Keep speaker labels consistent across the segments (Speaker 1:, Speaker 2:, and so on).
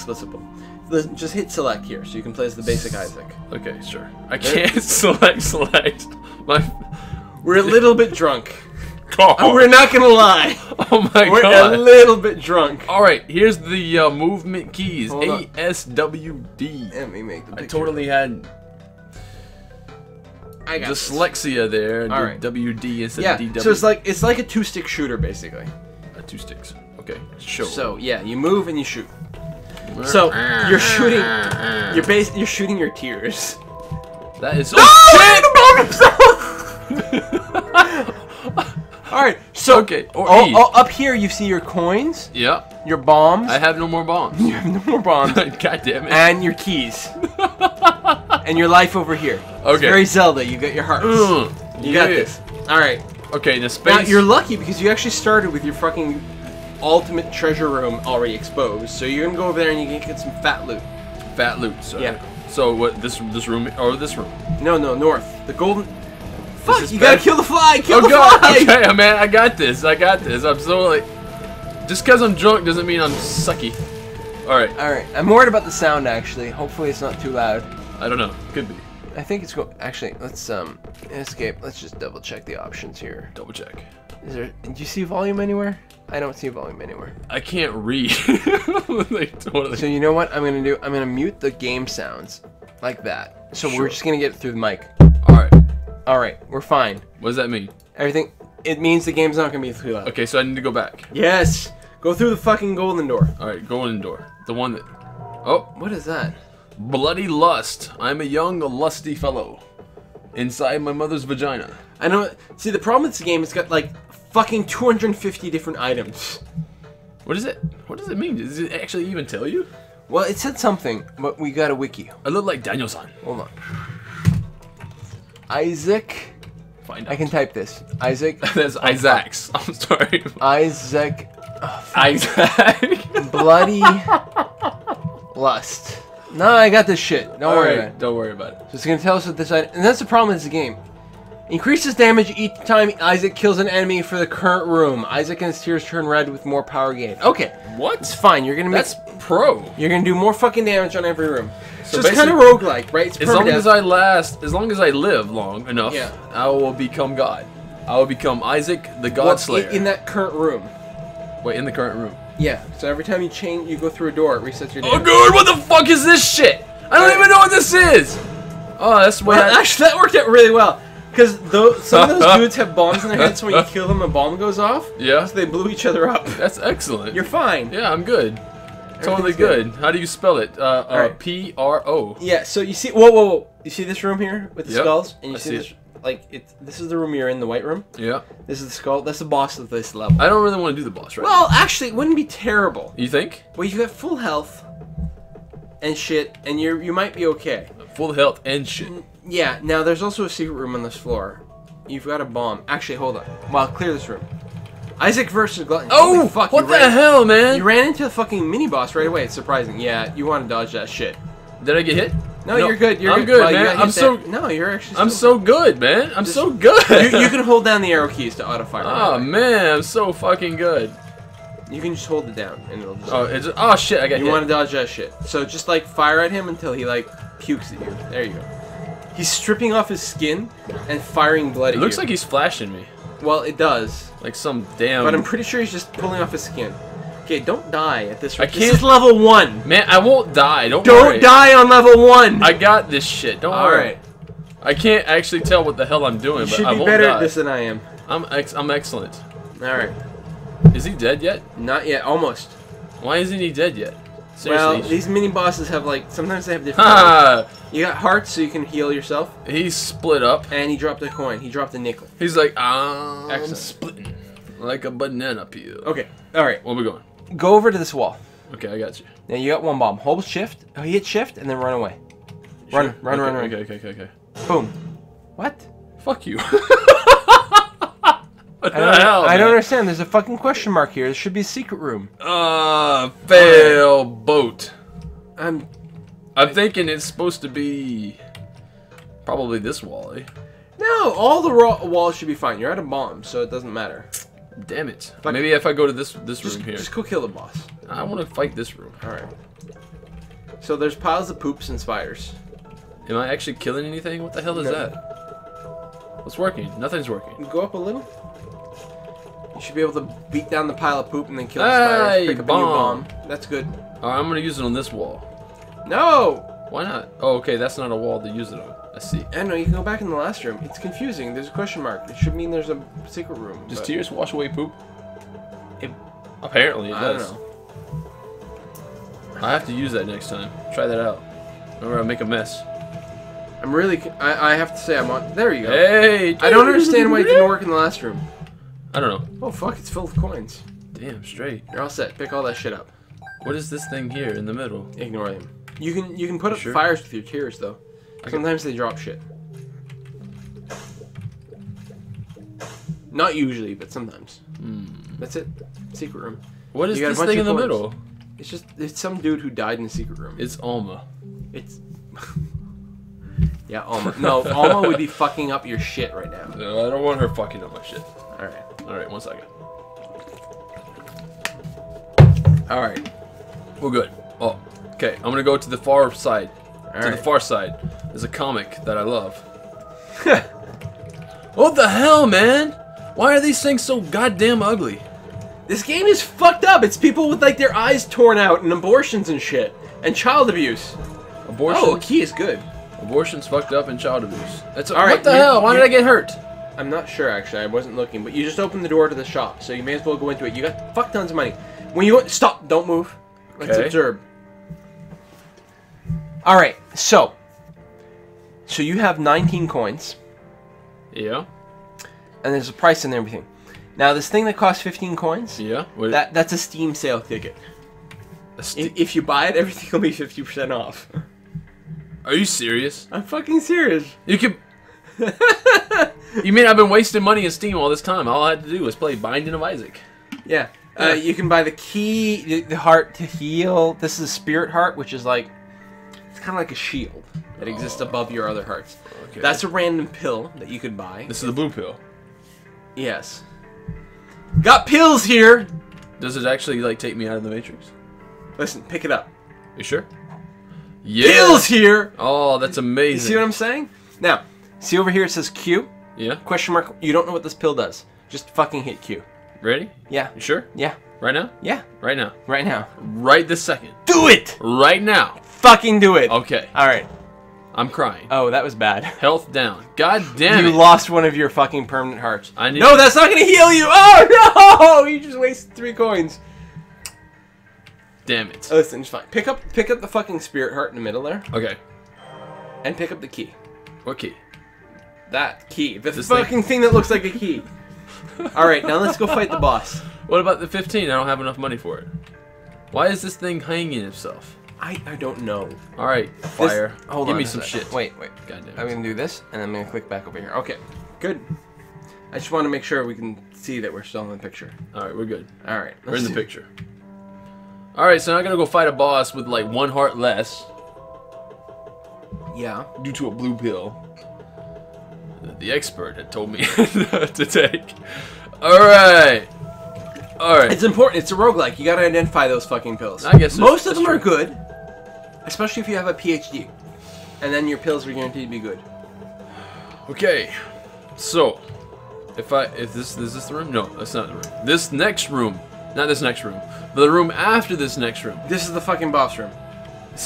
Speaker 1: explicitable. Listen, Just hit select here, so you can play as the basic Isaac.
Speaker 2: Okay, sure. I can't select select my.
Speaker 1: We're a little bit drunk.
Speaker 2: Oh,
Speaker 1: Oh, we're not gonna lie.
Speaker 2: oh my god We're
Speaker 1: a little bit drunk.
Speaker 2: All right, here's the uh, movement keys.
Speaker 1: Hold.
Speaker 2: A S W D.
Speaker 1: Let me make the
Speaker 2: I totally had
Speaker 1: I got this.
Speaker 2: dyslexia there. And
Speaker 1: All right.
Speaker 2: W D instead
Speaker 1: Yeah,
Speaker 2: of D W.
Speaker 1: so it's like it's like a two-stick shooter basically.
Speaker 2: Uh, two sticks. Okay, show.
Speaker 1: So yeah, you move and you shoot. So you're shooting. You're bas- You're shooting your tears.
Speaker 2: that is.
Speaker 1: All right. So
Speaker 2: Okay, or
Speaker 1: oh,
Speaker 2: E.
Speaker 1: oh, up here you see your coins,
Speaker 2: Yeah,
Speaker 1: your bombs.
Speaker 2: I have no more bombs.
Speaker 1: you have no more bombs.
Speaker 2: God damn it.
Speaker 1: and your keys. and your life over here.
Speaker 2: Okay.
Speaker 1: It's very Zelda. You got your hearts.
Speaker 2: Ugh,
Speaker 1: You got this. All right.
Speaker 2: Okay, the space.
Speaker 1: Now you're lucky because you actually started with your fucking ultimate treasure room already exposed. So you're gonna go over there and you can get some fat loot.
Speaker 2: fat loot. So.
Speaker 1: Yeah.
Speaker 2: So what? This this room or this room?
Speaker 1: No, no, north. The golden. Fuck! You gotta kill the fly. Kill
Speaker 2: Oh
Speaker 1: the
Speaker 2: god.
Speaker 1: fly.
Speaker 2: Okay, man, I got this. I got this. I'm so like. Just because I'm drunk doesn't mean I'm sucky. All right.
Speaker 1: All right. I'm worried about the sound actually. Hopefully it's not too loud.
Speaker 2: I don't know. Could be.
Speaker 1: I think it's go. Actually, let's um escape. Let's just double check the options here.
Speaker 2: Double check.
Speaker 1: Is there? Do you see volume anywhere? I don't see volume anywhere.
Speaker 2: I can't read. like, totally.
Speaker 1: So you know what I'm gonna do? I'm gonna mute the game sounds like that. So
Speaker 2: Sure.
Speaker 1: we're just gonna get it through the mic.
Speaker 2: All right.
Speaker 1: All right, we're fine.
Speaker 2: What does that mean?
Speaker 1: Everything. It means the game's not gonna be through loud.
Speaker 2: Okay, so I need to go back.
Speaker 1: Yes. Go through the fucking golden door.
Speaker 2: All right, golden door. The one that. Oh,
Speaker 1: What is that?
Speaker 2: bloody lust. I'm a young, lusty fellow. Inside my mother's vagina.
Speaker 1: I know. See, the problem with this game, it's got like fucking 250 different items.
Speaker 2: What is it? What does it mean? Does it actually even tell you?
Speaker 1: Well, it said something, but we got a wiki.
Speaker 2: I look like Daniel-san.
Speaker 1: Hold on. Isaac.
Speaker 2: Find
Speaker 1: I can type this. Isaac.
Speaker 2: That's Isaac's. I'm sorry.
Speaker 1: Isaac.
Speaker 2: Isaac.
Speaker 1: Bloody lust. No, I got this shit. Don't worry about it.
Speaker 2: Don't worry about it.
Speaker 1: So it's gonna tell us what this item, and that's the problem with this game. Increases damage each time Isaac kills an enemy for the current room. Isaac and his tears turn red with more power gained. Okay, it's
Speaker 2: What?
Speaker 1: fine. You're gonna make,
Speaker 2: That's pro.
Speaker 1: you're gonna do more fucking damage on every room. So, it's kind of roguelike, right? It's
Speaker 2: As long as I last, as long as I live long enough,
Speaker 1: Yeah.
Speaker 2: I will become God. I will become Isaac, the God
Speaker 1: Well,
Speaker 2: Slayer.
Speaker 1: in, in that current room.
Speaker 2: Wait, in the current room.
Speaker 1: Yeah. So every time you change, you go through a door, it resets your
Speaker 2: Oh,
Speaker 1: damage.
Speaker 2: What the fuck is this shit? I don't
Speaker 1: Alright.
Speaker 2: even know what this is. Oh, that's uh, what.
Speaker 1: Well,
Speaker 2: I,
Speaker 1: actually, that worked out really well. Because some of those dudes have bombs in their heads, so when you kill them, a bomb goes off.
Speaker 2: yeah,
Speaker 1: So they blew each other up.
Speaker 2: that's excellent.
Speaker 1: You're fine.
Speaker 2: yeah, I'm good. Totally
Speaker 1: Everything's
Speaker 2: good. How do you spell it? Uh, uh
Speaker 1: Alright.
Speaker 2: P R O.
Speaker 1: Yeah, so you see, whoa, whoa, whoa! You see this room here with the
Speaker 2: Yep,
Speaker 1: skulls, and you see,
Speaker 2: see
Speaker 1: this, like it's this is the room you're in, the white room.
Speaker 2: Yeah.
Speaker 1: This is the skull. That's the boss of this level.
Speaker 2: I don't really want to do the boss right.
Speaker 1: Well, actually, it wouldn't be terrible.
Speaker 2: you think?
Speaker 1: Well, you have full health and shit, and you you might be okay.
Speaker 2: Full health and shit.
Speaker 1: Yeah. Now there's also a secret room on this floor. You've got a bomb. Actually, hold on. Well, clear this room. Isaac versus Glutton.
Speaker 2: Oh,
Speaker 1: fuck!
Speaker 2: what the
Speaker 1: ran,
Speaker 2: hell, man?
Speaker 1: You ran into the fucking mini boss right away. It's surprising. Yeah, you want to dodge that shit.
Speaker 2: Did I get hit?
Speaker 1: No, you're good. You're
Speaker 2: I'm
Speaker 1: good, Well,
Speaker 2: man. I'm so
Speaker 1: there. No, you're actually.
Speaker 2: I'm so good, man. I'm so good.
Speaker 1: you, you can hold down the arrow keys to auto fire.
Speaker 2: Oh man, I'm so fucking good.
Speaker 1: You can just hold it down and it'll just.
Speaker 2: Oh, it's oh shit, I got
Speaker 1: you want to dodge that shit. So just like fire at him until he like pukes at you. There you go. He's stripping off his skin and firing blood
Speaker 2: It looks
Speaker 1: you.
Speaker 2: like he's flashing me,
Speaker 1: Well, it does,
Speaker 2: like some damn.
Speaker 1: but I'm pretty sure he's just pulling off his skin. Okay, don't die at this
Speaker 2: I
Speaker 1: rate. This
Speaker 2: can't-
Speaker 1: is level one.
Speaker 2: man, I won't die. Don't
Speaker 1: Don't
Speaker 2: worry.
Speaker 1: die on level one.
Speaker 2: I got this shit. Don't
Speaker 1: All
Speaker 2: worry.
Speaker 1: right.
Speaker 2: I can't actually tell what the hell I'm doing,
Speaker 1: You
Speaker 2: but
Speaker 1: should
Speaker 2: I
Speaker 1: be better
Speaker 2: die.
Speaker 1: at this than I am.
Speaker 2: I'm ex- I'm excellent.
Speaker 1: All right.
Speaker 2: Is he dead yet?
Speaker 1: Not yet. Almost.
Speaker 2: Why isn't he dead yet?
Speaker 1: Well, these mini bosses have like sometimes they have different.
Speaker 2: ha!
Speaker 1: you got hearts, so you can heal yourself.
Speaker 2: He's split up.
Speaker 1: And he dropped a coin. He dropped a nickel.
Speaker 2: He's like, I'm
Speaker 1: Excellent.
Speaker 2: splitting like a banana peel.
Speaker 1: Okay. All right.
Speaker 2: Where we going?
Speaker 1: Go over to this wall.
Speaker 2: Okay, I got you.
Speaker 1: Now you got one bomb. Hold shift. Oh, hit shift and then run away. Run,
Speaker 2: Sure?
Speaker 1: run,
Speaker 2: okay,
Speaker 1: run, run.
Speaker 2: Okay, okay, okay, okay.
Speaker 1: Boom. What?
Speaker 2: Fuck you. what the
Speaker 1: I don't,
Speaker 2: hell?
Speaker 1: I don't
Speaker 2: man?
Speaker 1: understand. There's a fucking question mark here. There should be a secret room.
Speaker 2: Uh, fail boat.
Speaker 1: I'm.
Speaker 2: I'm thinking it's supposed to be probably this wall, eh?
Speaker 1: No, all the ro- walls should be fine. You're at a bomb, so it doesn't matter.
Speaker 2: Damn it.
Speaker 1: Fuck.
Speaker 2: Maybe if I go to this this
Speaker 1: Just,
Speaker 2: room here.
Speaker 1: just go kill the boss.
Speaker 2: I want to fight this room.
Speaker 1: All right. So there's piles of poops and spiders.
Speaker 2: Am I actually killing anything? What the hell is
Speaker 1: No.
Speaker 2: that? What's working? Nothing's working.
Speaker 1: Go up a little. You should be able to beat down the pile of poop and then kill the
Speaker 2: Hey,
Speaker 1: spiders. Pick up a new
Speaker 2: bomb.
Speaker 1: That's good.
Speaker 2: Alright, I'm gonna use it on this wall.
Speaker 1: No!
Speaker 2: Why not? Oh, okay, that's not a wall to use it on. I see.
Speaker 1: I know, you can go back in the last room. It's confusing. There's a question mark. It should mean there's a secret room.
Speaker 2: Does
Speaker 1: but
Speaker 2: tears wash away poop?
Speaker 1: It-
Speaker 2: Apparently it
Speaker 1: I don't
Speaker 2: does.
Speaker 1: know.
Speaker 2: I have to use that next time. Try that out. Remember, I make a mess.
Speaker 1: I'm really. I have to say, I'm on. There you go.
Speaker 2: Hey!
Speaker 1: I don't understand why it didn't work in the last room.
Speaker 2: I don't know.
Speaker 1: Oh, fuck, it's filled with coins.
Speaker 2: Damn, straight.
Speaker 1: You're all set. Pick all that shit up.
Speaker 2: What is this thing here in the middle?
Speaker 1: Ignore them. You can you can put
Speaker 2: You
Speaker 1: up
Speaker 2: sure?
Speaker 1: fires with your tears, though.
Speaker 2: Okay.
Speaker 1: Sometimes they drop shit. Not usually, but sometimes. Hmm. That's it. Secret room.
Speaker 2: What is
Speaker 1: You got a
Speaker 2: this thing in the
Speaker 1: coins.
Speaker 2: middle?
Speaker 1: It's just it's some dude who died in the secret room.
Speaker 2: It's Alma.
Speaker 1: It's yeah, Alma. No, Alma would be fucking up your shit right now.
Speaker 2: No, I don't want her fucking up my shit.
Speaker 1: All right,
Speaker 2: All right, one second.
Speaker 1: all right.
Speaker 2: We're good. Oh, okay. I'm gonna go to the far side.
Speaker 1: All
Speaker 2: to
Speaker 1: right.
Speaker 2: the far side. There's a comic that I love. What the hell, man? Why are these things so goddamn ugly?
Speaker 1: This game is fucked up. It's people with like their eyes torn out and abortions and shit and child abuse.
Speaker 2: Abortion.
Speaker 1: Oh, a key is good.
Speaker 2: Abortion's fucked up and child abuse. That's
Speaker 1: All
Speaker 2: what
Speaker 1: right,
Speaker 2: the
Speaker 1: you-
Speaker 2: hell? Why
Speaker 1: you-
Speaker 2: did I get hurt?
Speaker 1: I'm not sure actually. I wasn't looking, but you just opened the door to the shop, so you may as well go into it. You got fuck tons of money. When you stop, don't move. Let's
Speaker 2: Okay.
Speaker 1: observe. All right, so so you have 19 coins,
Speaker 2: Yeah.
Speaker 1: and there's a price and everything. Now this thing that costs 15 coins,
Speaker 2: Yeah. What,
Speaker 1: that that's a Steam sale ticket.
Speaker 2: a st-
Speaker 1: I- If you buy it, everything will be 50% off.
Speaker 2: are you serious?
Speaker 1: I'm fucking serious.
Speaker 2: You could. you mean I've been wasting money in Steam all this time? All I had to do was play Binding of Isaac.
Speaker 1: Yeah. Uh,
Speaker 2: Yeah.
Speaker 1: you can buy the key, the, heart to heal. This is a spirit heart, which is like it's kind of like a shield that exists above your other hearts.
Speaker 2: Okay.
Speaker 1: That's a random pill that you could buy.
Speaker 2: This is the blue pill.
Speaker 1: Yes. Got pills here.
Speaker 2: Does it actually like take me out of the Matrix?
Speaker 1: Listen, pick it up.
Speaker 2: You sure? Yeah.
Speaker 1: Pills here.
Speaker 2: Oh, that's
Speaker 1: You
Speaker 2: amazing.
Speaker 1: see what I'm saying? Now, see over here it says Q
Speaker 2: yeah.
Speaker 1: question mark. You don't know what this pill does. Just fucking hit Q.
Speaker 2: Ready?
Speaker 1: Yeah.
Speaker 2: You sure?
Speaker 1: Yeah.
Speaker 2: Right now?
Speaker 1: Yeah.
Speaker 2: Right now.
Speaker 1: Right now.
Speaker 2: Right this second.
Speaker 1: Do it.
Speaker 2: Right now.
Speaker 1: Fucking do it.
Speaker 2: Okay.
Speaker 1: All right.
Speaker 2: I'm crying.
Speaker 1: Oh, that was bad.
Speaker 2: Health down. God damn
Speaker 1: you
Speaker 2: it.
Speaker 1: lost one of your fucking permanent hearts.
Speaker 2: I need-
Speaker 1: No, that's not gonna heal you. Oh no! You just wasted three coins.
Speaker 2: Damn it.
Speaker 1: Oh, listen, it's fine. Pick up, pick up the fucking spirit heart in the middle there,
Speaker 2: Okay.
Speaker 1: and pick up the key.
Speaker 2: What key?
Speaker 1: That key, the
Speaker 2: This
Speaker 1: fucking thing that looks like a key. All right, now let's go fight the boss.
Speaker 2: What about the 15? I don't have enough money for it. Why is this thing hanging itself?
Speaker 1: I, I don't know.
Speaker 2: All right,
Speaker 1: This-
Speaker 2: fire.
Speaker 1: hold
Speaker 2: Give
Speaker 1: on
Speaker 2: me
Speaker 1: a
Speaker 2: some
Speaker 1: sec.
Speaker 2: shit.
Speaker 1: Wait, wait.
Speaker 2: God damn
Speaker 1: I'm gonna do this, and I'm gonna click back over here. Okay, good. I just want to make sure we can see that we're still in the picture.
Speaker 2: All right, we're good.
Speaker 1: All right,
Speaker 2: We're in the
Speaker 1: see.
Speaker 2: picture. All right, so now I'm gonna go fight a boss with like one heart less
Speaker 1: Yeah.
Speaker 2: due to a blue pill. The expert had told me to take. All right. All right.
Speaker 1: It's important. It's a roguelike. You gotta identify those fucking pills.
Speaker 2: I guess
Speaker 1: most of them are good, especially if you have a PhD, and then your pills are guaranteed to be good.
Speaker 2: Okay, so if I if this is this the room? No, that's not the room. This next room, not this next room, but the room after this next room.
Speaker 1: This is the fucking boss room.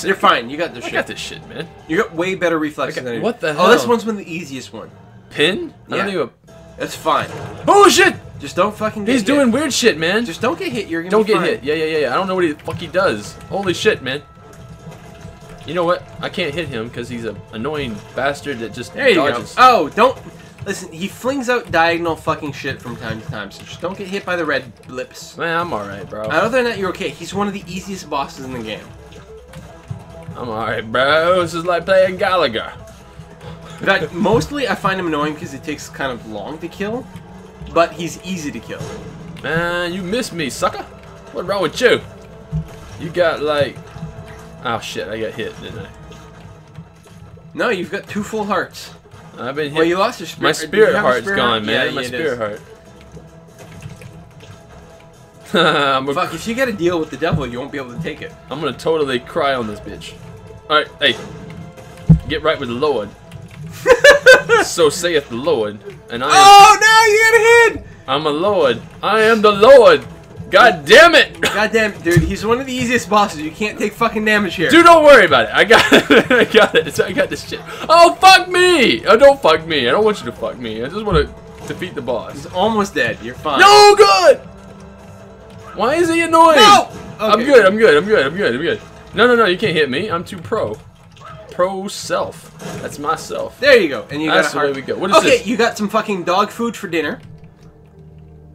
Speaker 1: You're fine. You got this
Speaker 2: I
Speaker 1: shit.
Speaker 2: got this shit, man.
Speaker 1: You got way better reflexes
Speaker 2: Okay,
Speaker 1: than I
Speaker 2: what the hell?
Speaker 1: Oh, this one's been the easiest one.
Speaker 2: Pin? I don't even.
Speaker 1: That's fine.
Speaker 2: Oh shit!
Speaker 1: Just don't fucking. Get
Speaker 2: He's
Speaker 1: hit.
Speaker 2: doing weird shit, man.
Speaker 1: Just don't get hit. You're gonna
Speaker 2: don't get
Speaker 1: fine.
Speaker 2: hit. Yeah, yeah, yeah, yeah. I don't know what the fuck he does. Holy shit, man. You know what? I can't hit him because he's a annoying bastard that just
Speaker 1: There you
Speaker 2: dodges.
Speaker 1: go. Oh, don't. Listen, he flings out diagonal fucking shit from time to time, so just don't get hit by the red blips.
Speaker 2: Man, I'm alright, bro.
Speaker 1: Other than that, you're okay. He's one of the easiest bosses in the game.
Speaker 2: I'm alright, bro. This is like playing Galaga.
Speaker 1: In fact, mostly I find him annoying because it takes kind of long to kill, but he's easy to kill.
Speaker 2: Man, you missed me, sucker. What's wrong with you? You got like. Oh shit, I got hit, didn't I?
Speaker 1: No, you've got two full hearts.
Speaker 2: I've been hit.
Speaker 1: Well, you lost your spirit.
Speaker 2: My spirit heart's
Speaker 1: spirit
Speaker 2: gone,
Speaker 1: heart?
Speaker 2: man.
Speaker 1: Yeah,
Speaker 2: My
Speaker 1: it
Speaker 2: spirit heart. I'm, a,
Speaker 1: Fuck, if you get a deal with the devil, you won't be able to take it.
Speaker 2: I'm gonna totally cry on this bitch. Alright, hey. Get right with the Lord. so saith the Lord. And I am,
Speaker 1: Oh no, you got hit!
Speaker 2: I'm a Lord. I am the Lord. God damn it!
Speaker 1: God damn it, dude, he's one of the easiest bosses. You can't take fucking damage here.
Speaker 2: Dude, don't worry about it. I got it. I got it. I got this shit. Oh, fuck me! Oh, don't fuck me. I don't want you to fuck me. I just want to defeat the boss.
Speaker 1: He's almost dead. You're fine.
Speaker 2: No good! Why is he annoying?
Speaker 1: No!
Speaker 2: I'm good, I'm good, I'm good, I'm good, I'm good. No, no, no, you can't hit me. I'm too pro. Pro self. That's myself.
Speaker 1: There you go. And you
Speaker 2: That's
Speaker 1: got a
Speaker 2: the way we go. What is
Speaker 1: okay,
Speaker 2: this?
Speaker 1: you got some fucking dog food for dinner.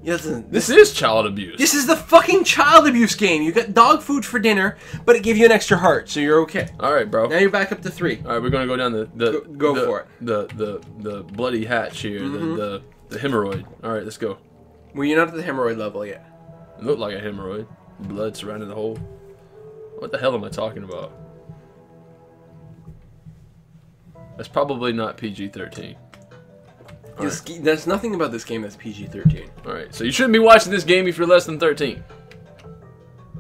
Speaker 1: Yes, this,
Speaker 2: This is child abuse.
Speaker 1: this is the fucking child abuse game. You got dog food for dinner, but it gave you an extra heart, so you're okay.
Speaker 2: Alright, bro.
Speaker 1: Now you're back up to three.
Speaker 2: Alright, we're gonna go down the the
Speaker 1: Go- go
Speaker 2: the,
Speaker 1: for it.
Speaker 2: The the the bloody hatch here, the, mm-hmm. the the hemorrhoid. Alright, let's go.
Speaker 1: Well, you're not at the hemorrhoid level yet.
Speaker 2: It looked like a hemorrhoid. Blood surrounding the hole. What the hell am I talking about? That's probably not PG-13.
Speaker 1: This, ge- there's nothing about this game that's PG-13.
Speaker 2: Alright, so you shouldn't be watching this game if you're less than 13.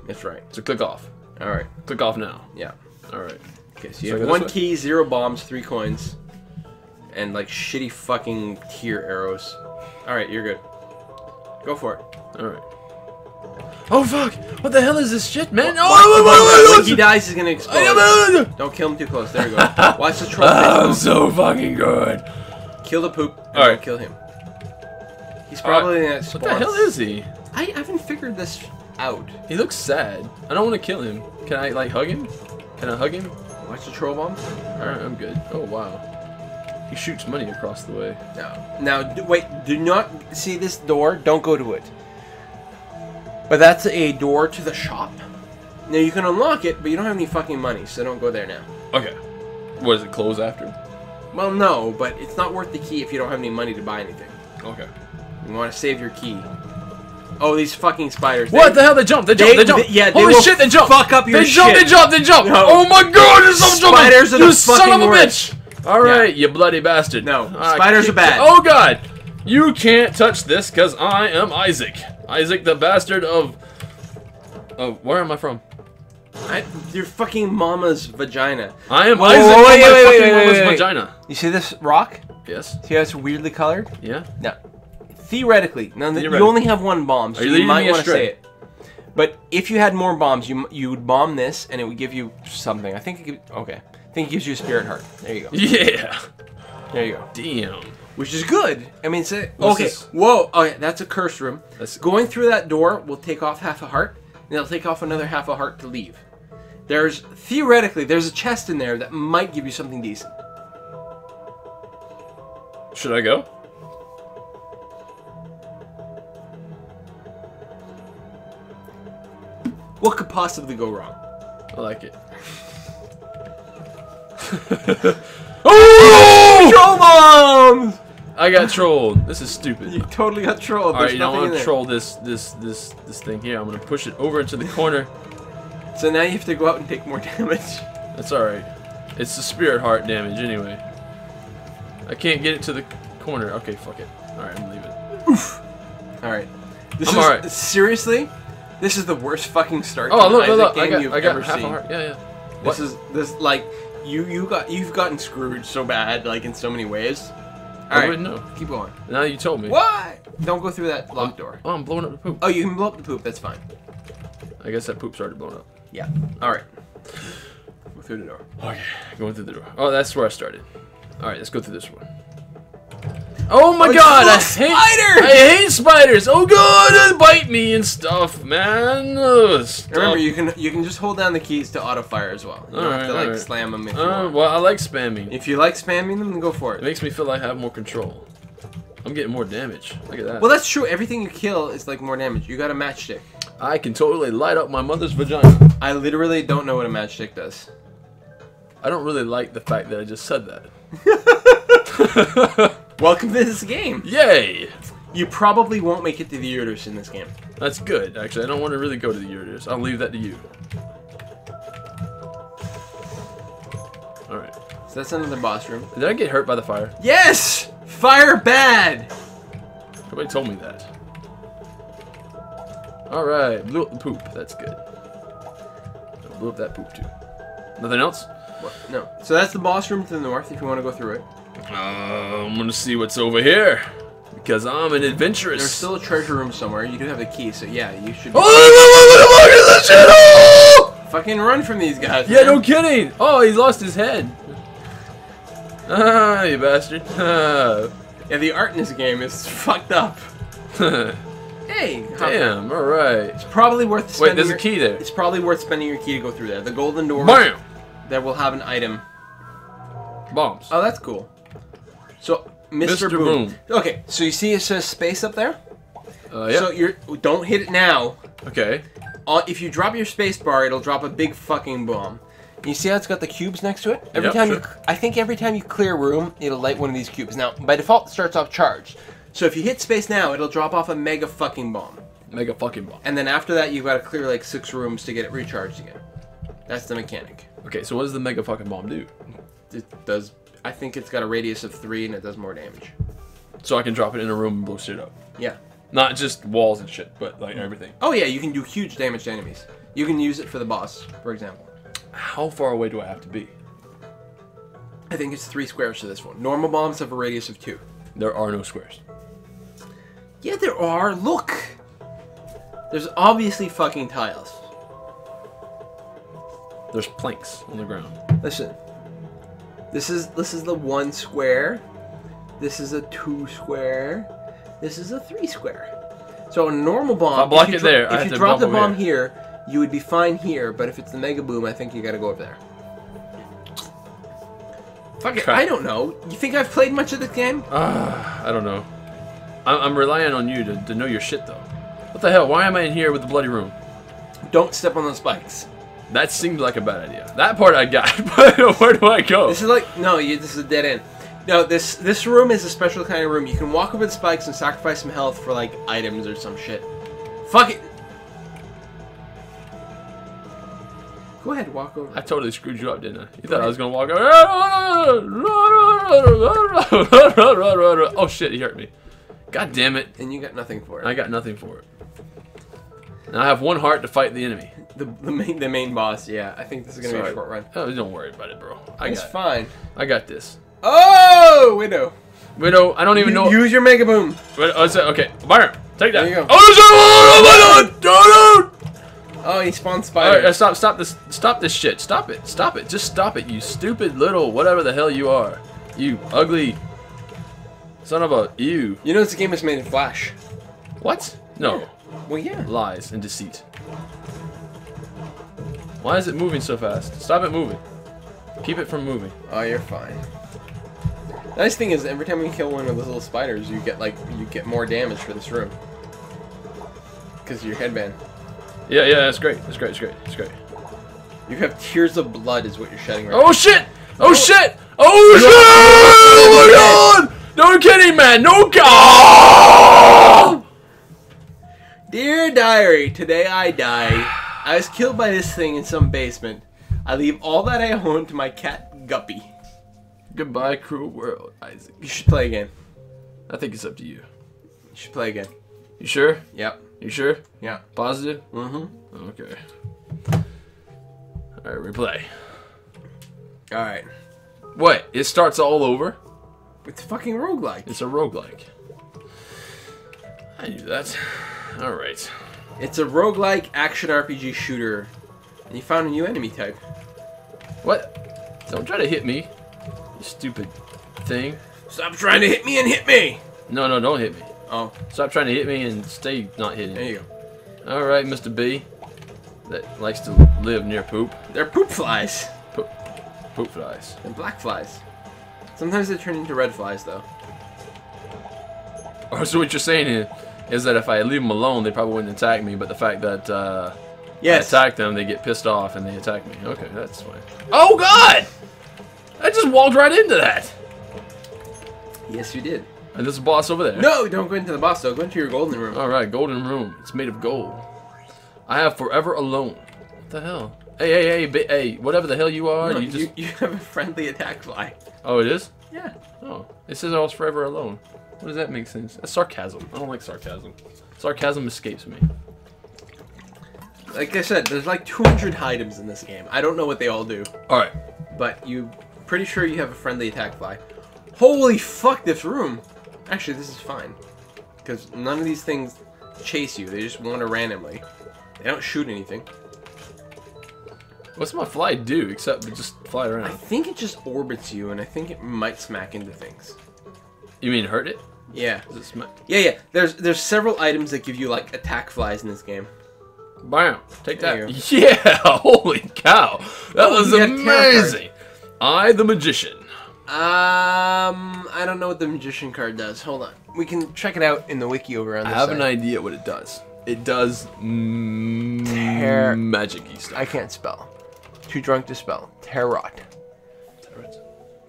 Speaker 1: That's right.
Speaker 2: So click off.
Speaker 1: All right.
Speaker 2: Click off now.
Speaker 1: Yeah.
Speaker 2: Alright.
Speaker 1: Okay, so
Speaker 2: So
Speaker 1: you
Speaker 2: I
Speaker 1: have one key, zero bombs, three coins, and like shitty fucking tier arrows. All right, you're good. Go for it.
Speaker 2: Alright. Oh fuck! What the hell is this shit, man?
Speaker 1: Watch
Speaker 2: Oh,
Speaker 1: when he dies, he's gonna oh,
Speaker 2: explode.
Speaker 1: Don't kill him too close. There you go. Watch the troll I'm
Speaker 2: so fucking good.
Speaker 1: Kill the poop. And
Speaker 2: All right.
Speaker 1: Kill him. He's probably in that spot.
Speaker 2: What the hell is he?
Speaker 1: I haven't figured this out.
Speaker 2: He looks sad. I don't want to kill him. Can I like hug him? Can I hug him?
Speaker 1: Watch the troll bombs.
Speaker 2: Alright, I'm good. Oh wow. He shoots money across the way.
Speaker 1: Now, now, d- wait. Do not see this door. Don't go to it. But that's a door to the shop. Now you can unlock it, but you don't have any fucking money, so don't go there now.
Speaker 2: Okay. What does it close after?
Speaker 1: Well, no, but it's not worth the key if you don't have any money to buy anything.
Speaker 2: Okay.
Speaker 1: You want to save your key. Oh, these fucking spiders.
Speaker 2: What
Speaker 1: They-
Speaker 2: the hell? They jump! They jump!
Speaker 1: They-
Speaker 2: They, jump!
Speaker 1: they- yeah, they
Speaker 2: Holy
Speaker 1: will
Speaker 2: shit! They jump!
Speaker 1: fuck up your
Speaker 2: They jump!
Speaker 1: shit.
Speaker 2: They jump! They jump!
Speaker 1: No.
Speaker 2: Oh my god! There's some jumping!
Speaker 1: Spiders are the
Speaker 2: you son of
Speaker 1: fucking
Speaker 2: a
Speaker 1: worst.
Speaker 2: bitch! All right, you bloody bastard!
Speaker 1: No,
Speaker 2: Ah,
Speaker 1: spiders are bad.
Speaker 2: Oh god! You can't touch this because I am Isaac. Isaac, the bastard of. Oh, where am I from?
Speaker 1: I, your fucking mama's vagina.
Speaker 2: I am
Speaker 1: Whoa,
Speaker 2: Isaac
Speaker 1: whoa,
Speaker 2: from
Speaker 1: wait,
Speaker 2: my
Speaker 1: wait,
Speaker 2: fucking
Speaker 1: wait, wait,
Speaker 2: mama's
Speaker 1: wait, wait.
Speaker 2: vagina.
Speaker 1: You see this rock?
Speaker 2: Yes.
Speaker 1: See how it's weirdly colored?
Speaker 2: Yeah.
Speaker 1: Now, theoretically, now that you only have one bomb, so
Speaker 2: Are you
Speaker 1: you, might want to say it. But if you had more bombs, you you would bomb this, and it would give you something. I think it gives, okay. I think it gives you a spirit heart. There you go.
Speaker 2: Yeah.
Speaker 1: There you go.
Speaker 2: Damn.
Speaker 1: Which is good. I mean, okay.
Speaker 2: this?
Speaker 1: Whoa. Okay, that's a curse room.
Speaker 2: That's-
Speaker 1: Going through that door will take off half a heart, and it'll take off another half a heart to leave. There's theoretically there's a chest in there that might give you something decent.
Speaker 2: Should I go?
Speaker 1: What could possibly go wrong?
Speaker 2: I like it. oh!
Speaker 1: Troll bombs!
Speaker 2: I got trolled. This is stupid.
Speaker 1: You totally got trolled.
Speaker 2: All right, now
Speaker 1: nothing
Speaker 2: I'm gonna troll this this this this thing here. I'm gonna push it over into the corner.
Speaker 1: So now you have to go out and take more damage.
Speaker 2: That's all right. It's the spirit heart damage anyway. I can't get it to the corner. Okay, fuck it. All right, I'm leaving.
Speaker 1: All right. This
Speaker 2: I'm
Speaker 1: is
Speaker 2: alright.
Speaker 1: seriously. This is the worst fucking start.
Speaker 2: Oh
Speaker 1: to
Speaker 2: look, look, look! I
Speaker 1: game
Speaker 2: got
Speaker 1: you've
Speaker 2: I got
Speaker 1: ever
Speaker 2: half
Speaker 1: seen.
Speaker 2: a heart. Yeah, yeah.
Speaker 1: This is this like you you got you've gotten screwed so bad like in so many ways. All
Speaker 2: I
Speaker 1: right,
Speaker 2: wouldn't know.
Speaker 1: keep going.
Speaker 2: Now you told me.
Speaker 1: What? Don't go through that locked door.
Speaker 2: Oh, I'm blowing up the poop.
Speaker 1: Oh, you can blow up the poop. That's fine.
Speaker 2: I guess that poop's already blown up.
Speaker 1: Yeah. All right. Go through the door.
Speaker 2: Okay, going through the door. Oh, that's where I started. All right, let's go through this one. Oh my
Speaker 1: Oh,
Speaker 2: god, I hate
Speaker 1: spiders!
Speaker 2: I hate spiders. Oh god, they bite me and stuff, man. Stuff.
Speaker 1: Remember, you can you can just hold down the keys to auto fire as well. You don't have to like
Speaker 2: alright.
Speaker 1: slam them if you
Speaker 2: Uh,
Speaker 1: want.
Speaker 2: well, I like spamming.
Speaker 1: If you like spamming them, then go for
Speaker 2: It
Speaker 1: it.
Speaker 2: makes me feel like I have more control. I'm getting more damage. Look at that.
Speaker 1: Well, that's true. Everything you kill is like more damage. You got a matchstick.
Speaker 2: I can totally light up my mother's vagina.
Speaker 1: I literally don't know what a matchstick does.
Speaker 2: I don't really like the fact that I just said that.
Speaker 1: Welcome to this game.
Speaker 2: Yay!
Speaker 1: You probably won't make it to the uterus in this game.
Speaker 2: That's good, actually. I don't want to really go to the uterus. I'll leave that to you. Alright.
Speaker 1: So that's another boss room.
Speaker 2: Did I get hurt by the fire?
Speaker 1: Yes! Fire bad!
Speaker 2: Nobody told me that. Alright, blew up the poop. That's good. Blew up that poop too. Nothing else?
Speaker 1: What? No. So that's the boss room to the north. If you want to go through it,
Speaker 2: Uh, I'm gonna see what's over here. Because I'm an adventurous.
Speaker 1: there's still a treasure room somewhere. You do have the key, so yeah, you should
Speaker 2: Oh, look, look, look, look at this shit! Oh!
Speaker 1: fucking run from these guys.
Speaker 2: Yeah,
Speaker 1: man.
Speaker 2: no kidding. Oh, he's lost his head. Ah, you bastard. Ah.
Speaker 1: Yeah, the art in this game is fucked up. Hey,
Speaker 2: Damn, alright.
Speaker 1: It's probably worth
Speaker 2: Wait,
Speaker 1: spending.
Speaker 2: there's a key there.
Speaker 1: It's probably worth spending your key to go through there. The golden door
Speaker 2: Bam!
Speaker 1: that will have an item.
Speaker 2: Bombs.
Speaker 1: Oh, that's cool. So, Mr.
Speaker 2: Mr.
Speaker 1: Boom.
Speaker 2: Boom.
Speaker 1: Okay, so you see it says space up there.
Speaker 2: Uh, yeah.
Speaker 1: So you're don't hit it now.
Speaker 2: okay.
Speaker 1: Uh, if you drop your space bar, it'll drop a big fucking bomb. You see how it's got the cubes next to it? Every
Speaker 2: Yep,
Speaker 1: time you. I think every time you clear a room, it'll light one of these cubes. Now, by default, it starts off charged. So if you hit space now, it'll drop off a mega fucking bomb.
Speaker 2: Mega fucking bomb.
Speaker 1: And then after that, you've got to clear like six rooms to get it recharged again. That's the mechanic.
Speaker 2: Okay, so what does the mega fucking bomb do?
Speaker 1: It does. I think it's got a radius of three, and it does more damage.
Speaker 2: So I can drop it in a room and blow shit up.
Speaker 1: Yeah.
Speaker 2: Not just walls and shit, but like mm. everything.
Speaker 1: Oh yeah, you can do huge damage to enemies. You can use it for the boss, for example.
Speaker 2: How far away do I have to be?
Speaker 1: I think it's three squares to this one. Normal bombs have a radius of two.
Speaker 2: There are no squares.
Speaker 1: Yeah, there are. Look. There's obviously fucking tiles.
Speaker 2: There's planks on the ground.
Speaker 1: Listen. This is this is the one square. This is a two square. This is a three square. So a normal bomb.
Speaker 2: If I block
Speaker 1: you
Speaker 2: it there,
Speaker 1: if you drop the bomb here, you would be fine here. But if it's the mega boom, I think you got to go over there. Fuck it. I don't know. You think I've played much of this game?
Speaker 2: Ah, I don't know. I'm, I'm relying on you to, to know your shit though. What the hell? Why am I in here with the bloody room?
Speaker 1: Don't step on those spikes.
Speaker 2: That seemed like a bad idea. That part I got, but where do I go?
Speaker 1: This is like no, you, this is a dead end. No, this this room is a special kind of room. You can walk over the spikes and sacrifice some health for like items or some shit. Fuck it. Go ahead, walk over.
Speaker 2: I totally screwed you up, didn't I? You thought I was gonna walk over. Oh shit, he hurt me. God damn it.
Speaker 1: and you got nothing for it.
Speaker 2: I got nothing for it. Now I have one heart to fight the enemy.
Speaker 1: The the main the main boss. Yeah, I think this is gonna be a short run.
Speaker 2: Oh, don't worry about it, bro. I
Speaker 1: It's
Speaker 2: got,
Speaker 1: fine.
Speaker 2: I got this.
Speaker 1: Oh, widow.
Speaker 2: Widow, I don't even know.
Speaker 1: Use your mega boom.
Speaker 2: Wait, oh, it's- okay, Byron, take that.
Speaker 1: There you go.
Speaker 2: Oh, no, no, no, no, no.
Speaker 1: Oh, he spawned
Speaker 2: All right, uh, stop, stop this, stop this shit. Stop it, stop it, just stop it, you stupid little whatever the hell you are. You ugly son of a you.
Speaker 1: you know this game is made in Flash.
Speaker 2: What? No,
Speaker 1: Well, yeah.
Speaker 2: lies and deceit. Why is it moving so fast? Stop it moving. Keep it from moving.
Speaker 1: Oh, you're fine. Nice thing is, every time you kill one of those little spiders, you get like you get more damage for this room. Because your headband.
Speaker 2: Yeah, yeah, that's great. That's great. That's great. That's great.
Speaker 1: You have tears of blood, is what you're shedding right
Speaker 2: Oh shit! Oh shit! Oh shit! Oh my god! No kidding, man! No god!
Speaker 1: Ah! Dear diary, today I die. I was killed by this thing in some basement. I leave all that I own to my cat Guppy.
Speaker 2: Goodbye, cruel world, Isaac.
Speaker 1: You should play again.
Speaker 2: I think it's up to you.
Speaker 1: You should play again.
Speaker 2: You sure?
Speaker 1: Yep.
Speaker 2: You sure?
Speaker 1: Yeah.
Speaker 2: Positive?
Speaker 1: Mm-hmm.
Speaker 2: Okay. Alright, replay.
Speaker 1: All right.
Speaker 2: What? It starts all over?
Speaker 1: It's fucking roguelike.
Speaker 2: It's a roguelike. I knew that. Alright.
Speaker 1: It's a roguelike action RPG shooter. And you found a new enemy type.
Speaker 2: What? Don't try to hit me, you stupid thing.
Speaker 1: Stop trying to hit me and hit me!
Speaker 2: No, no, don't hit me.
Speaker 1: Oh,
Speaker 2: Stop trying to hit me and stay not hitting
Speaker 1: there
Speaker 2: me.
Speaker 1: you go.
Speaker 2: Alright, Mr. B. That likes to live near poop.
Speaker 1: They're poop flies.
Speaker 2: Poop, poop flies.
Speaker 1: And black flies. Sometimes they turn into red flies, though.
Speaker 2: Oh, so what you're saying is, is that if I leave them alone, they probably wouldn't attack me, but the fact that uh,
Speaker 1: Yes.
Speaker 2: I attack them, they get pissed off and they attack me. Okay, that's fine. Oh, God! I just walked right into that!
Speaker 1: Yes, you did.
Speaker 2: And there's a boss over there.
Speaker 1: No, don't go into the boss, though. Go into your golden room.
Speaker 2: Alright, golden room. It's made of gold. I have forever alone. What the hell? Hey, hey, hey, hey, whatever the hell you are,
Speaker 1: No,
Speaker 2: you
Speaker 1: you,
Speaker 2: just...
Speaker 1: you have a friendly attack fly.
Speaker 2: Oh, it is?
Speaker 1: Yeah.
Speaker 2: Oh, it says I was forever alone. What does that make sense? That's sarcasm. I don't like sarcasm. Sarcasm escapes me.
Speaker 1: Like I said, there's like 200 items in this game. I don't know what they all do,
Speaker 2: Alright.
Speaker 1: but you pretty sure you have a friendly attack fly. Holy fuck, this room! Actually, this is fine. Because none of these things chase you. They just wander randomly. They don't shoot anything.
Speaker 2: What's my fly do except just fly around?
Speaker 1: I think it just orbits you, and I think it might smack into things.
Speaker 2: You mean hurt it?
Speaker 1: Yeah.
Speaker 2: Does it smack?
Speaker 1: Yeah, yeah. There's there's several items that give you like attack flies in this game.
Speaker 2: Bam! Take that. Yeah! Holy cow! That
Speaker 1: Oh,
Speaker 2: was
Speaker 1: you got tarot cards.
Speaker 2: amazing! I, the magician.
Speaker 1: Um, I don't know what the magician card does. Hold on. We can check it out in the wiki over on
Speaker 2: I have
Speaker 1: side.
Speaker 2: an idea what it does. It does mm,
Speaker 1: Ter-
Speaker 2: magic-y stuff.
Speaker 1: I can't spell. Too drunk to spell. Tarot.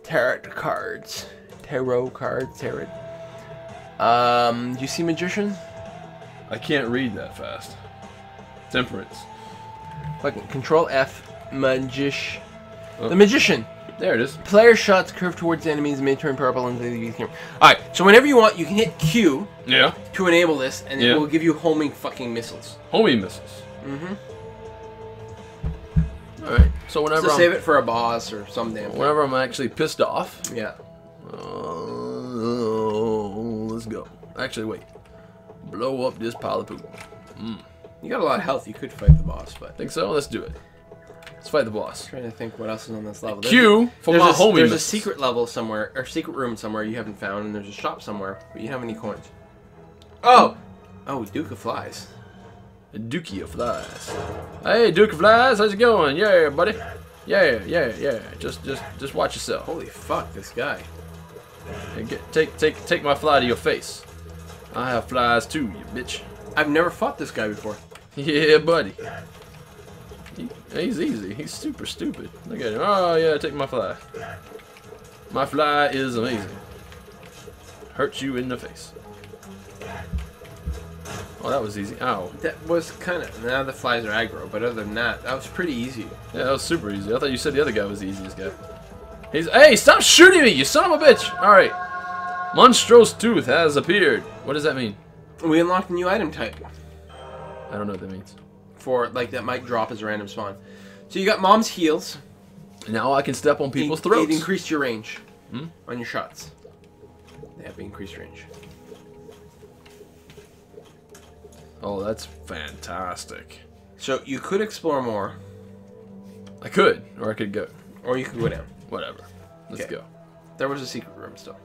Speaker 1: Tarot cards. Tarot cards. Tarot. Um, do you see magician?
Speaker 2: I can't read that fast. Temperance.
Speaker 1: Fucking control F. Magish.
Speaker 2: Oh.
Speaker 1: The magician.
Speaker 2: There it is.
Speaker 1: Player shots curve towards enemies may turn purple and they can. Alright, so whenever you want, you can hit Q
Speaker 2: Yeah.
Speaker 1: to enable this, and
Speaker 2: Yeah.
Speaker 1: it will give you homing fucking missiles.
Speaker 2: Homing missiles.
Speaker 1: Mm-hmm.
Speaker 2: Alright. So whenever
Speaker 1: So
Speaker 2: I'm,
Speaker 1: save it for a boss or some damn. thing.
Speaker 2: whenever I'm actually pissed off,
Speaker 1: Yeah.
Speaker 2: uh, go. Actually, wait. Blow up this pile of poop. Hmm.
Speaker 1: You got a lot of health. You could fight the boss, but I
Speaker 2: Think so? Let's do it. Let's fight the boss.
Speaker 1: I'm trying to think what else is on this level. There's
Speaker 2: Q for my
Speaker 1: a,
Speaker 2: homing
Speaker 1: there's a secret level somewhere, or secret room somewhere you haven't found, and there's a shop somewhere, but you don't have any coins. Oh! Oh, Duke of Flies.
Speaker 2: Dookie of Flies. Hey, Duke of Flies, how's it going? Yeah, buddy. Yeah, yeah, yeah. Just, just, just watch yourself.
Speaker 1: Holy fuck, this guy.
Speaker 2: Get, take, take, take my fly to your face. I have flies too, you bitch.
Speaker 1: I've never fought this guy before.
Speaker 2: Yeah, buddy. He, he's easy. He's super stupid. Look at him. Oh yeah, take my fly. My fly is amazing. Hurts you in the face. Oh, that was easy. Ow.
Speaker 1: That was kind of. Now the flies are aggro, but other than that, that was pretty easy.
Speaker 2: Yeah, that was super easy. I thought you said the other guy was the easiest guy. He's hey, stop shooting me, you son of a bitch! All right, Monstro's Tooth has appeared. What does that mean?
Speaker 1: We unlocked a new item type
Speaker 2: I don't know what that means.
Speaker 1: for like that might drop as a random spawn. So you got Mom's heels.
Speaker 2: Now I can step on people's
Speaker 1: it,
Speaker 2: throats.
Speaker 1: It increased your range
Speaker 2: Hmm?
Speaker 1: on your shots. They have increased range.
Speaker 2: oh, that's fantastic.
Speaker 1: So you could explore more,
Speaker 2: I could, or I could go.
Speaker 1: or you could go down.
Speaker 2: Whatever. Let's
Speaker 1: Okay.
Speaker 2: go.
Speaker 1: There was a secret room still.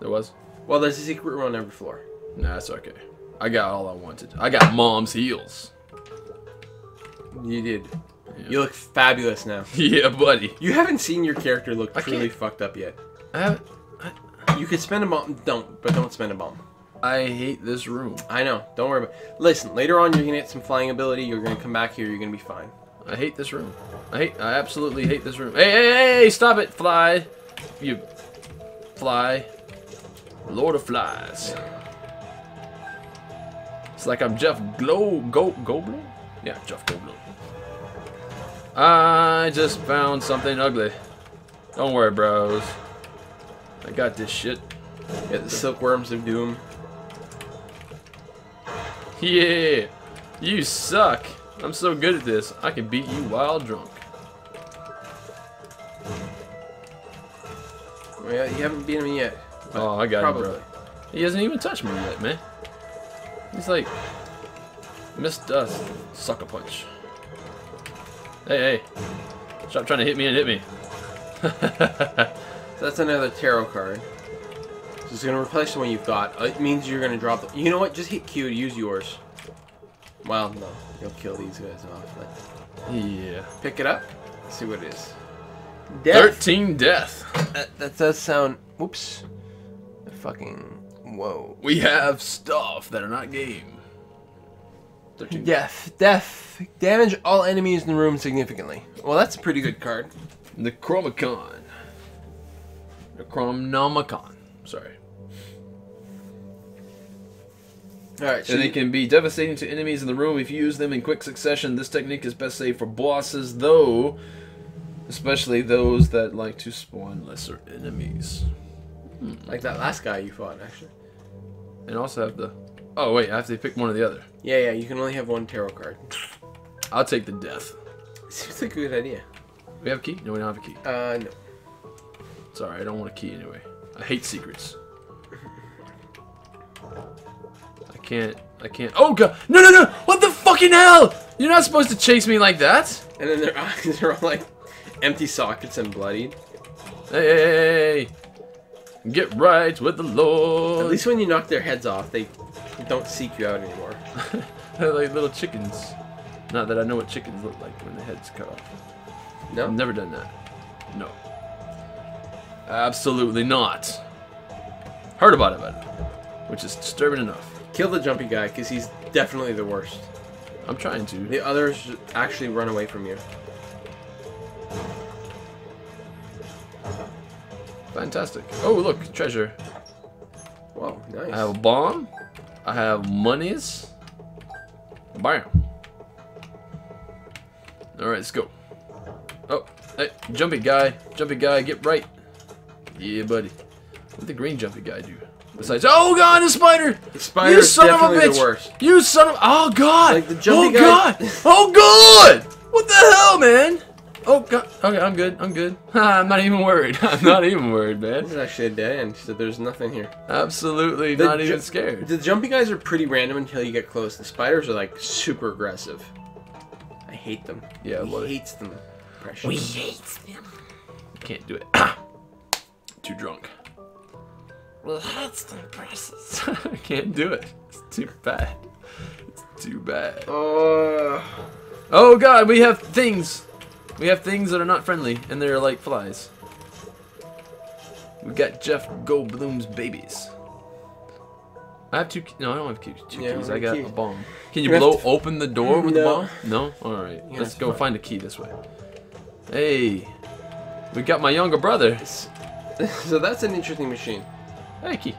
Speaker 2: There was?
Speaker 1: Well, there's a secret room on every floor.
Speaker 2: Nah, that's okay. I got all I wanted. I got mom's heels.
Speaker 1: You did. You look fabulous now.
Speaker 2: yeah, buddy.
Speaker 1: You haven't seen your character look
Speaker 2: I
Speaker 1: truly
Speaker 2: can't-
Speaker 1: fucked up yet.
Speaker 2: I have,
Speaker 1: You could spend a bomb. Don't, but don't spend a bomb.
Speaker 2: I hate this room.
Speaker 1: I know. Don't worry about. Listen, later on you're gonna get some flying ability. You're gonna come back here. You're gonna be fine.
Speaker 2: I hate this room. I hate. I absolutely hate this room. Hey, hey, hey! Stop it, fly! You fly, Lord of Flies. It's like I'm Jeff Glow Go Goldblum. Yeah, Jeff Goldblum. I just found something ugly. Don't worry, bros. I got this shit.
Speaker 1: Yeah, the silkworms of doom.
Speaker 2: Yeah, you suck. I'm so good at this. I can beat you while drunk.
Speaker 1: Yeah, you haven't beaten me yet.
Speaker 2: Oh, I got
Speaker 1: Probably.
Speaker 2: him, bro. He hasn't even touched me yet, man. He's like missed us sucker punch. Hey, hey! Stop trying to hit me and hit me.
Speaker 1: That's another tarot card. So it's gonna replace the one you've got. It means you're gonna drop. The, you know what? Just hit Q to use yours. Well, no, you'll kill these guys off. But
Speaker 2: yeah.
Speaker 1: pick it up. See what it is. Death.
Speaker 2: Thirteen death.
Speaker 1: That, that does sound. Whoops. Fucking. Whoa.
Speaker 2: We have stuff that are not game. Thirteen.
Speaker 1: Death. Death. Damage all enemies in the room significantly. Well, that's a pretty good card.
Speaker 2: Necromicon. Chronomicon. Sorry.
Speaker 1: Alright, so
Speaker 2: And they can be devastating to enemies in the room if you use them in quick succession. This technique is best saved for bosses, though, especially those that like to spawn lesser enemies.
Speaker 1: like that last guy you fought, actually.
Speaker 2: And also have the. Oh wait, I have to pick one or the other.
Speaker 1: Yeah, yeah, you can only have one tarot card.
Speaker 2: I'll take the death.
Speaker 1: Seems like a good idea.
Speaker 2: We have a key? No, we don't have a key.
Speaker 1: Uh, no.
Speaker 2: Sorry, I don't want a key anyway. I hate secrets. Can't. I can't. Oh god! No, no, no! What the fucking hell? You're not supposed to chase me like that.
Speaker 1: And then their eyes are all like empty sockets and bloodied.
Speaker 2: Hey, hey, hey, hey. Get right with the Lord.
Speaker 1: At least when you knock their heads off, they don't seek you out anymore.
Speaker 2: They're like little chickens. Not that I know what chickens look like when the head's cut off.
Speaker 1: No.
Speaker 2: I've never done that. No. Absolutely not. Heard about it, but which is disturbing enough.
Speaker 1: Kill the jumpy guy, because he's definitely the worst.
Speaker 2: I'm trying to.
Speaker 1: The others actually run away from you.
Speaker 2: Fantastic. Oh, look, treasure.
Speaker 1: Whoa, nice.
Speaker 2: I have a bomb. I have monies. Bam. All right, let's go. Oh, hey, jumpy guy, jumpy guy, get right. Yeah, buddy. What did the green jumpy guy do? Besides, oh god, the spider!
Speaker 1: The spider
Speaker 2: You
Speaker 1: spider's
Speaker 2: son of a
Speaker 1: definitely
Speaker 2: bitch!
Speaker 1: the worst.
Speaker 2: You son of oh god!
Speaker 1: Like the jumpy
Speaker 2: oh
Speaker 1: guy-
Speaker 2: god! Oh god! What the hell, man? Oh god. Okay, I'm good. I'm good. I'm not even worried. I'm not even worried, man.
Speaker 1: This is actually a dead end, so there's nothing here.
Speaker 2: Absolutely
Speaker 1: The
Speaker 2: not even scared.
Speaker 1: The jumpy guys are pretty random until you get close. The spiders are like super aggressive. I hate them.
Speaker 2: Yeah,
Speaker 1: he
Speaker 2: well,
Speaker 1: hates them. Precious.
Speaker 3: hate them.
Speaker 2: Can't do it. Too drunk.
Speaker 3: We hate them, precious.
Speaker 2: I can't do it. It's too bad. It's too bad.
Speaker 1: Oh,
Speaker 2: Oh god, we have things. We have things that are not friendly, and they're like flies. We got Jeff Goldblum's babies. I have two. No, I don't have two, two
Speaker 1: Yeah,
Speaker 2: keys. I got
Speaker 1: key.
Speaker 2: a bomb. Can you
Speaker 1: You have
Speaker 2: blow open the door with the bomb? No. All right.
Speaker 1: You
Speaker 2: Let's go
Speaker 1: to-
Speaker 2: find a key this way. Hey, we got my younger brother.
Speaker 1: so that's an interesting machine.
Speaker 2: Hey, you.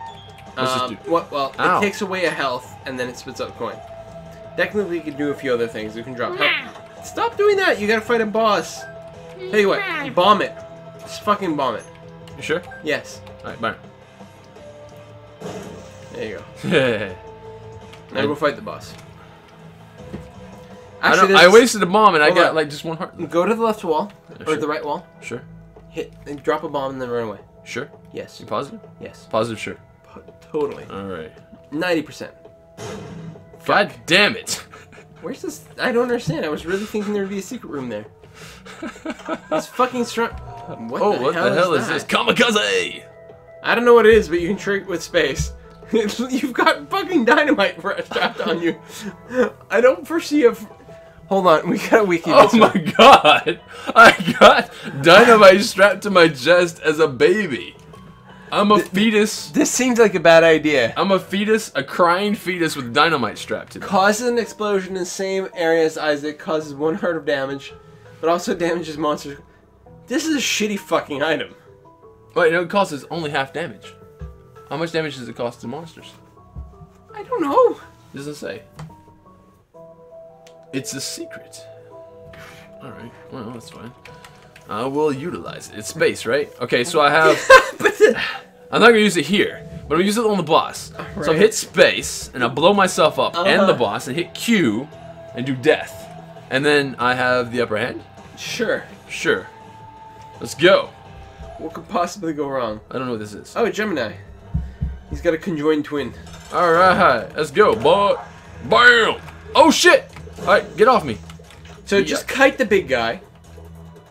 Speaker 1: Um, what, well,
Speaker 2: Ow.
Speaker 1: it takes away a health and then it spits out a coin. Technically, you can do a few other things. You can drop health. Stop doing that! You gotta fight a boss. Tell you what, bomb it. Just fucking bomb it.
Speaker 2: You sure?
Speaker 1: Yes.
Speaker 2: All right, bye.
Speaker 1: There you go.
Speaker 2: I,
Speaker 1: Now go fight the boss. Actually,
Speaker 2: I
Speaker 1: there's-
Speaker 2: wasted a bomb and I got
Speaker 1: on.
Speaker 2: like just one heart.
Speaker 1: Go to the left wall or
Speaker 2: sure.
Speaker 1: the right wall.
Speaker 2: Sure.
Speaker 1: Hit and drop a bomb and then run away.
Speaker 2: Sure.
Speaker 1: Yes.
Speaker 2: You positive?
Speaker 1: Yes.
Speaker 2: Positive, sure.
Speaker 1: Po- Totally.
Speaker 2: All right.
Speaker 1: Ninety percent.
Speaker 2: God damn it.
Speaker 1: Where's this? I don't understand. I was really thinking there'd be a secret room there. It's fucking strong. What
Speaker 2: oh,
Speaker 1: the
Speaker 2: what
Speaker 1: hell
Speaker 2: the hell
Speaker 1: is,
Speaker 2: is, this? Kamikaze!
Speaker 1: I don't know what it is, but you can trick with space. You've got fucking dynamite strapped on you. I don't foresee a. Hold on, we got a wiki.
Speaker 2: Oh my
Speaker 1: one.
Speaker 2: god! I got dynamite strapped to my chest as a baby. I'm a fetus.
Speaker 1: This seems like a bad idea.
Speaker 2: I'm a fetus, a crying fetus with dynamite strapped to me.
Speaker 1: Causes an explosion in the same area as Isaac, causes one heart of damage, but also damages monsters. This is a shitty fucking item.
Speaker 2: Wait, no, it costs only half damage. How much damage does it cost to monsters?
Speaker 1: I don't know.
Speaker 2: It doesn't say. It's a secret. Alright, well, that's fine. I will utilize it. It's space, right? Okay, so I have. I'm not gonna use it here, but I'm gonna use it on the boss. So I hit space, and I blow myself up and
Speaker 1: Uh-huh.
Speaker 2: the boss, and hit Q, and do death. And then I have the upper hand?
Speaker 1: sure.
Speaker 2: Sure. Let's go.
Speaker 1: What could possibly go wrong?
Speaker 2: I don't know what this is.
Speaker 1: Oh, Gemini. He's got a conjoined twin.
Speaker 2: Alright, let's go, boy. Bam! Oh shit! Alright, get off me.
Speaker 1: So
Speaker 2: Yeah.
Speaker 1: just kite the big guy,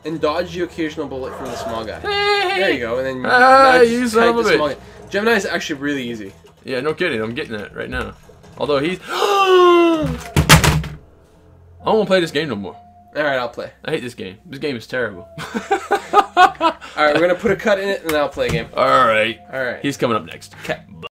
Speaker 1: and dodge the occasional bullet from the small guy. There you go, and then
Speaker 2: Ah, you
Speaker 1: kite the small guy. Gemini is actually really easy.
Speaker 2: Yeah, no kidding. I'm getting that right now. Although he's. I don't want to play this game no more.
Speaker 1: All right, I'll play.
Speaker 2: I hate this game. This game is terrible.
Speaker 1: All right, we're gonna put a cut in it, and then I'll play a game.
Speaker 2: All right.
Speaker 1: All right.
Speaker 2: He's coming up next. Cat.